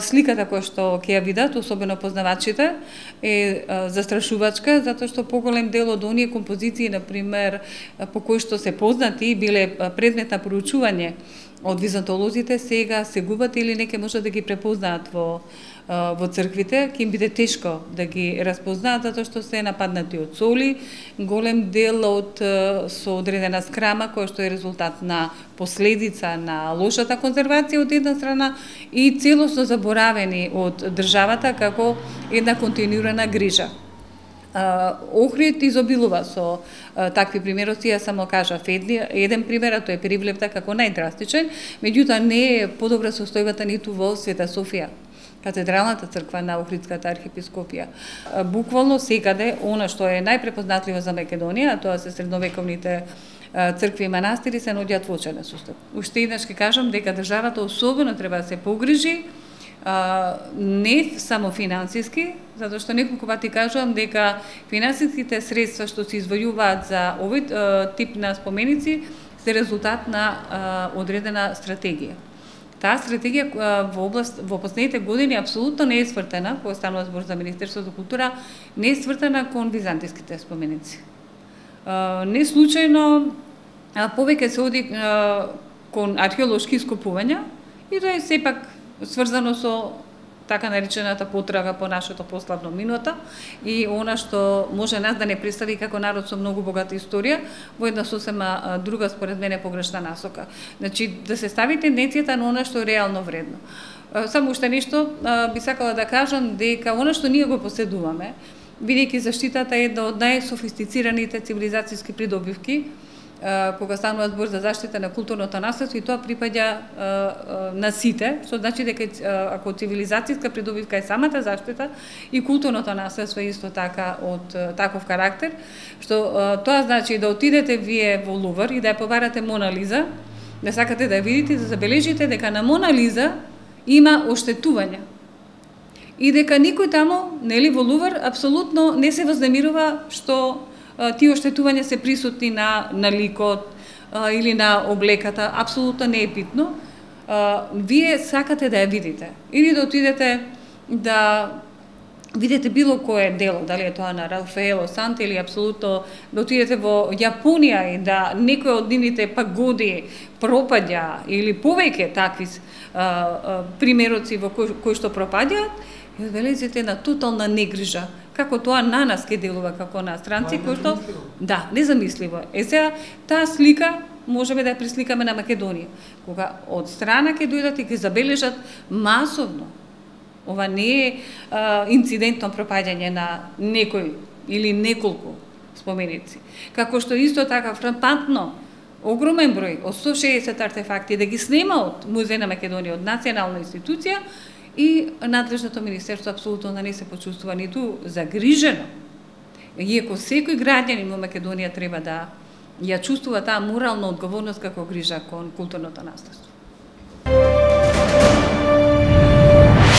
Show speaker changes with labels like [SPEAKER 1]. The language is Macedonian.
[SPEAKER 1] сликата која што ќе ја видат, особено познавачите, е застрашувачка, затоа што поголем дел од оние композиции, на пример, по кои што се познати, биле предмет на проучување од византолозите, сега се губат или неке може да ги препознаат во во црквите, ќе им биде тешко да ги распознаат затоа што се нападнати од соли, голем дел од со одредена скрама која што е резултат на последица на лошата конзервација од една страна и целосно заборавени од државата како една континуирана грижа. Охрид изобилува со такви примероци, ја само кажав еден пример, а тој е Привлепта како најдрастичен, меѓутоа не е подобра состојбата ниту во Света Софија катедралната црква на Охридската архиепископија. Буквално секаде, она што е најпрепознатливо за Македонија, тоа се средновековните цркви и манастири се нудјат во очен сустав. Уште еднаш ќе кажам дека државата особено треба да се погрижи не само финансиски, затоа што неколку пати кажувам дека финансиските средства што се извојуваат за овој тип на споменици се резултат на одредена стратегија. Таа стратегија во област во последните години апсолутно не е свртена, кога станува збор за Министерството за култура, не е свртена кон византиските споменици. Не случајно повеќе се оди кон археолошки ископувања и тоа е сепак сврзано со така наречената потрага по нашето пославно минута и она што може нас да не представи како народ со многу богата историја во една сосема друга според мене погрешна насока. Значи да се стави тенденцијата на она што е реално вредно. Само уште нешто би сакала да кажам дека она што ние го поседуваме, бидејќи заштитата е една од најсофистицираните цивилизацијски придобивки, кога станува збор за заштита на културното наследство и тоа припаѓа на сите, што значи дека ако цивилизацијска придобивка е самата заштита и културното наследство е исто така од таков карактер, што тоа значи да отидете вие во Лувр и да ја побарате Мона Лиза, да сакате да ја видите, да забележите дека на Мона Лиза има оштетување. И дека никој таму, нели во Лувр, апсолутно не се вознемирува што тие оштетувања се присутни на, на ликот или на облеката, апсолутно не е битно. Вие сакате да ја видите. Или да отидете да видите било кое дело, дали е тоа на Рафаело Санте или апсолутно да отидете во Јапонија и да некој од нивните пагоди пропаѓа или повеќе такви а, а, примероци во кои, кои што пропаѓаат, и одбелезите на тотална негрижа како тоа на нас ке делува како на странци, кој што да, незамисливо. Е сега таа слика можеме да ја присликаме на Македонија. Кога од страна ќе дојдат и ќе забележат масовно. Ова не е а, инцидентно пропаѓање на некој или неколку споменици. Како што исто така фрапантно огромен број од 160 артефакти да ги снема од Музеј на Македонија, од национална институција, и надлежното министерство апсолутно да не се почувствува ниту загрижено. Иако секој граѓанин во Македонија треба да ја чувствува таа морална одговорност како грижа кон културното наследство.